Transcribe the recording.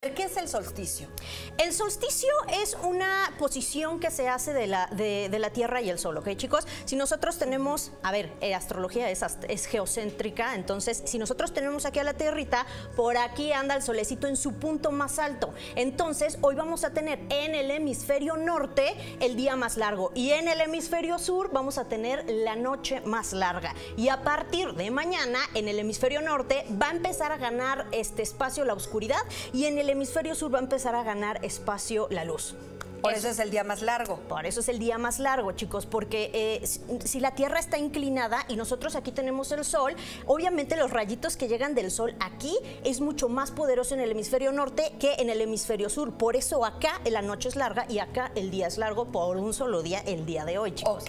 ¿Qué es el solsticio? El solsticio es una posición que se hace de la, de, la Tierra y el Sol, ¿ok, chicos? Si nosotros tenemos, a ver, eh, astrología es, es, geocéntrica, entonces si nosotros tenemos aquí a la Tierrita, por aquí anda el solecito en su punto más alto. Entonces, hoy vamos a tener en el hemisferio norte el día más largo y en el hemisferio sur vamos a tener la noche más larga. Y a partir de mañana, en el hemisferio norte va a empezar a ganar este espacio la oscuridad y en el hemisferio sur va a empezar a ganar espacio la luz. Por eso, es el día más largo. Por eso es el día más largo, chicos, porque eh, si, la Tierra está inclinada y nosotros aquí tenemos el Sol, obviamente los rayitos que llegan del Sol aquí es mucho más poderoso en el hemisferio norte que en el hemisferio sur. Por eso acá la noche es larga y acá el día es largo por un solo día el día de hoy, chicos.